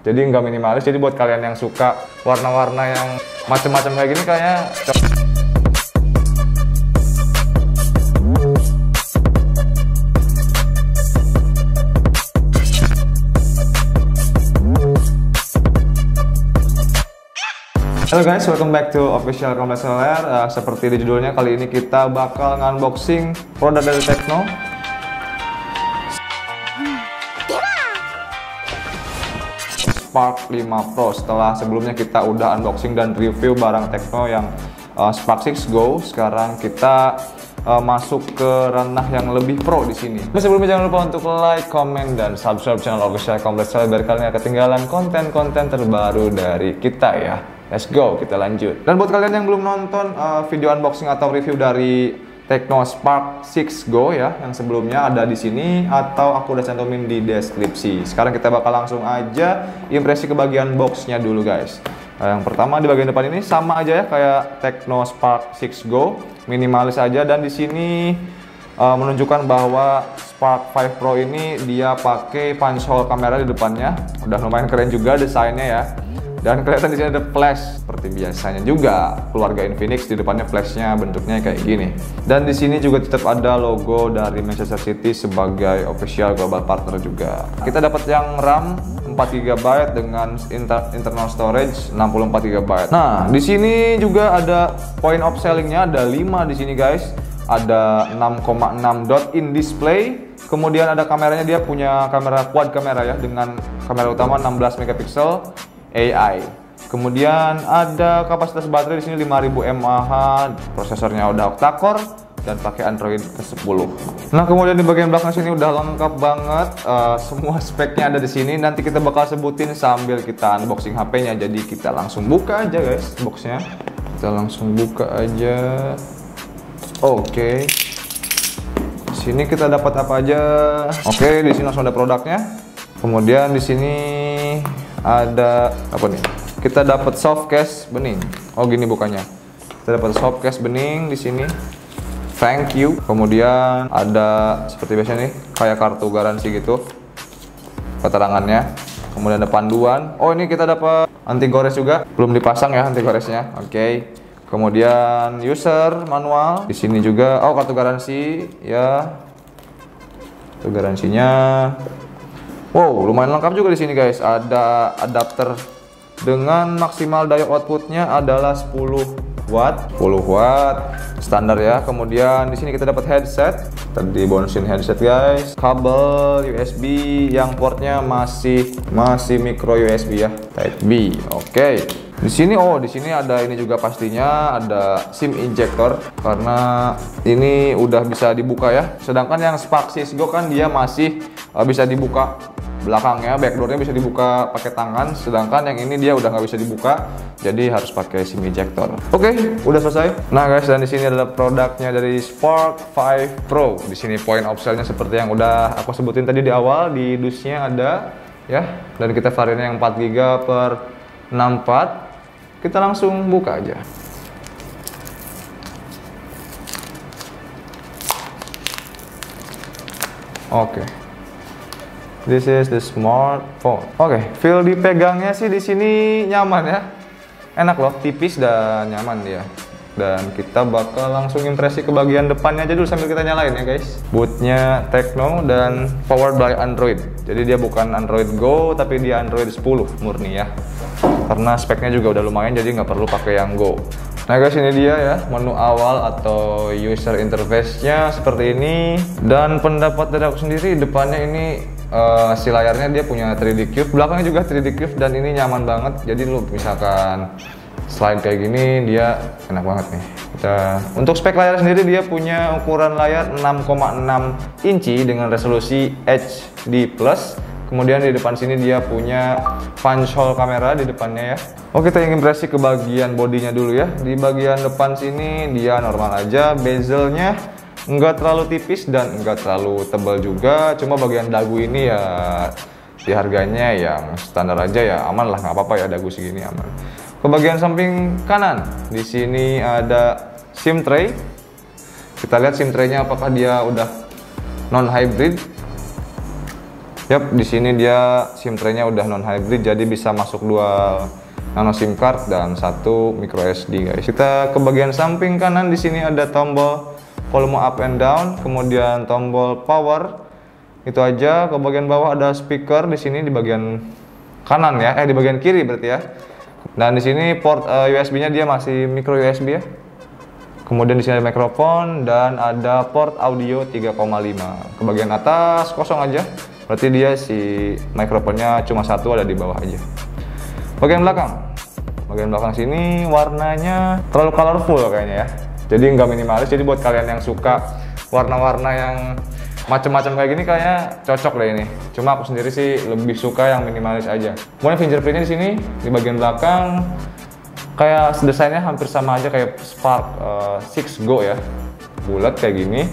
Jadi nggak minimalis. Jadi buat kalian yang suka warna-warna yang macam-macam kayak gini kayaknya Halo guys, welcome back to official Kompleks Seller. Uh, seperti di judulnya, kali ini kita bakal unboxing produk dari Tekno. Spark 5 Pro. Setelah sebelumnya kita udah unboxing dan review barang Tekno yang uh, Spark 6 Go, sekarang kita uh, masuk ke ranah yang lebih pro di sini. Tapi sebelumnya jangan lupa untuk like, comment, dan subscribe channel official Kompleks Seller biar kalian gak ketinggalan konten-konten terbaru dari kita ya. Let's go, kita lanjut. Dan buat kalian yang belum nonton uh, video unboxing atau review dari Tecno Spark 6 Go ya, yang sebelumnya ada di sini atau aku udah cantumin di deskripsi. Sekarang kita bakal langsung aja impresi ke bagian boxnya dulu guys. Nah, yang pertama di bagian depan ini sama aja ya kayak Tecno Spark 6 Go, minimalis aja dan di sini uh, menunjukkan bahwa Spark 5 Pro ini dia pakai punch hole kamera di depannya. Udah lumayan keren juga desainnya ya. Dan kelihatan di sini ada flash seperti biasanya juga keluarga Infinix di depannya flashnya bentuknya kayak gini. Dan di sini juga tetap ada logo dari Manchester City sebagai official global partner juga. Kita dapat yang RAM 4 GB dengan inter internal storage 64 GB. Nah, di sini juga ada point of sellingnya ada 5 di sini guys. Ada 6,6 dot in display. Kemudian ada kameranya dia punya kamera quad kamera ya dengan kamera utama 16 megapiksel AI. Kemudian ada kapasitas baterai di sini 5000 mAh, prosesornya udah octa-core dan pakai Android ke-10. Nah, kemudian di bagian belakang sini udah lengkap banget uh, semua speknya ada di sini. Nanti kita bakal sebutin sambil kita unboxing HP-nya. Jadi kita langsung buka aja guys boxnya. Kita langsung buka aja. Oke. Okay. Sini kita dapat apa aja? Oke, okay, di sini langsung ada produknya. Kemudian di sini ada apa nih? Kita dapat soft case bening. Oh gini bukannya. Kita dapat soft case bening di sini. Thank you. Kemudian ada seperti biasa nih kayak kartu garansi gitu. Keterangannya. Kemudian ada panduan. Oh ini kita dapat anti gores juga. Belum dipasang ya anti goresnya. Oke. Okay. Kemudian user manual. Di sini juga oh kartu garansi ya. Kartu garansinya Wow, lumayan lengkap juga di sini guys. Ada adapter dengan maksimal daya outputnya adalah 10 watt, 10 watt standar ya. Kemudian di sini kita dapat headset. Tadi bonusin headset guys. Kabel USB yang portnya masih masih micro USB ya, Type B. Oke. Okay. Di sini oh di sini ada ini juga pastinya ada SIM injector karena ini udah bisa dibuka ya. Sedangkan yang Spark Go kan dia masih uh, bisa dibuka belakangnya backdoornya bisa dibuka pakai tangan sedangkan yang ini dia udah nggak bisa dibuka jadi harus pakai SIM ejector. Oke okay, udah selesai? Nah guys dan di sini adalah produknya dari Spark 5 Pro. Di sini point of sale-nya seperti yang udah aku sebutin tadi di awal di dusnya ada ya. Dan kita variannya yang 4 GB per 64 kita langsung buka aja. Oke. okay. This is the smartphone. Oke, okay, feel dipegangnya sih di sini nyaman ya. Enak loh, tipis dan nyaman dia. Dan kita bakal langsung impresi ke bagian depannya aja dulu sambil kita nyalain ya guys. Bootnya Tecno dan powered by Android. Jadi dia bukan Android Go tapi dia Android 10 murni ya. Karena speknya juga udah lumayan jadi nggak perlu pakai yang Go. Nah guys ini dia ya menu awal atau user interface-nya seperti ini dan pendapat dari aku sendiri depannya ini uh, si layarnya dia punya 3D Cube belakangnya juga 3D Cube dan ini nyaman banget. Jadi lu misalkan slide kayak gini dia enak banget nih. Kita untuk spek layar sendiri dia punya ukuran layar 6,6 inci dengan resolusi HD plus. Kemudian di depan sini dia punya punch hole kamera di depannya ya. Oke kita ingin impresi ke bagian bodinya dulu ya. Di bagian depan sini dia normal aja bezelnya nggak terlalu tipis dan nggak terlalu tebal juga. Cuma bagian dagu ini ya di harganya yang standar aja ya. Aman lah nggak apa-apa ya dagu segini aman. Ke bagian samping kanan di sini ada SIM tray. Kita lihat SIM tray-nya apakah dia udah non hybrid Yap, di sini dia SIM tray-nya udah non hybrid jadi bisa masuk dual nano SIM card dan satu micro SD guys. Kita ke bagian samping kanan di sini ada tombol volume up and down, kemudian tombol power. Itu aja. Ke bagian bawah ada speaker di sini di bagian kanan ya, eh di bagian kiri berarti ya. Dan di sini port uh, eh, USB-nya dia masih micro USB ya. Kemudian di sini ada mikrofon dan ada port audio 3,5. Ke bagian atas kosong aja. Berarti dia si mikrofonnya cuma satu ada di bawah aja. Bagian belakang. Bagian belakang sini warnanya terlalu colorful kayaknya ya. Jadi nggak minimalis. Jadi buat kalian yang suka warna-warna yang macam-macam kayak gini kayaknya cocok deh ini. Cuma aku sendiri sih lebih suka yang minimalis aja. Kemudian fingerprintnya di sini di bagian belakang kayak desainnya hampir sama aja kayak Spark uh, eh, 6 Go ya bulat kayak gini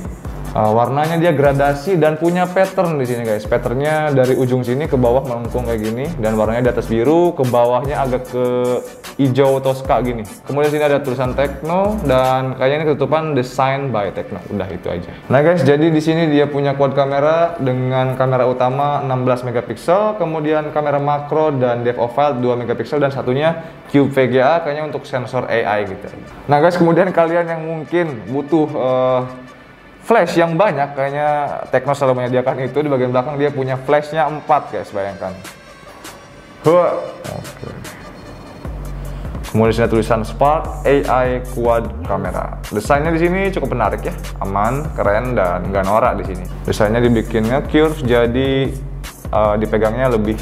uh, warnanya dia gradasi dan punya pattern di sini guys patternnya dari ujung sini ke bawah melengkung kayak gini dan warnanya di atas biru ke bawahnya agak ke hijau toska gini. Kemudian sini ada tulisan Tekno dan kayaknya ini ketutupan design by Tekno udah itu aja. Nah guys jadi di sini dia punya quad kamera dengan kamera utama 16 megapiksel kemudian kamera makro dan depth of field 2 megapiksel dan satunya Cube VGA kayaknya untuk sensor AI gitu. Nah guys kemudian kalian yang mungkin butuh uh, flash yang banyak kayaknya Tekno selalu menyediakan itu di bagian belakang dia punya flashnya 4 guys bayangkan. Huh. Okay. Kemudian sini tulisan Spark AI Quad Camera. Desainnya di sini cukup menarik ya, aman, keren dan nggak norak di sini. Desainnya dibikinnya curve jadi uh, dipegangnya lebih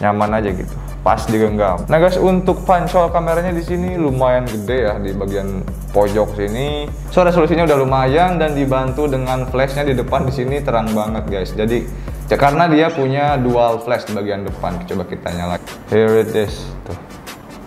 nyaman aja gitu, pas digenggam. Nah guys, untuk pancol kameranya di sini lumayan gede ya di bagian pojok sini. So resolusinya udah lumayan dan dibantu dengan flashnya di depan di sini terang banget guys. Jadi ya karena dia punya dual flash di bagian depan. Coba kita nyalakan. Here it is. Tuh.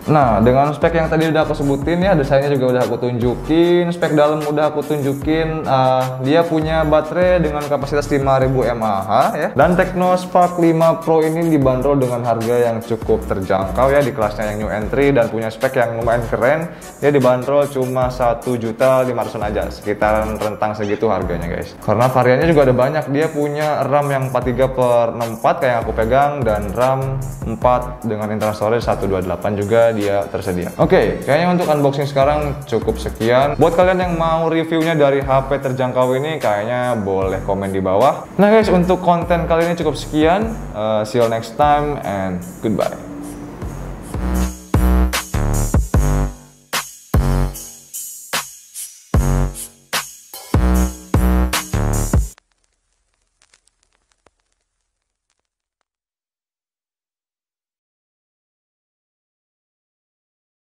Nah, dengan spek yang tadi udah aku sebutin ya, desainnya juga udah aku tunjukin, spek dalam udah aku tunjukin, uh, dia punya baterai dengan kapasitas 5000 mAh ya. Dan Tecno Spark 5 Pro ini dibanderol dengan harga yang cukup terjangkau ya di kelasnya yang new entry dan punya spek yang lumayan keren. Dia dibanderol cuma 1 juta 500 aja, sekitar rentang segitu harganya guys. Karena variannya juga ada banyak, dia punya RAM yang 43 per 64 kayak yang aku pegang dan RAM 4 dengan internal storage 128 juga dia tersedia. Oke, okay, kayaknya untuk unboxing sekarang cukup sekian. Buat kalian yang mau reviewnya dari HP terjangkau ini, kayaknya boleh komen di bawah. Nah guys, untuk konten kali ini cukup sekian. Uh, see you next time and goodbye.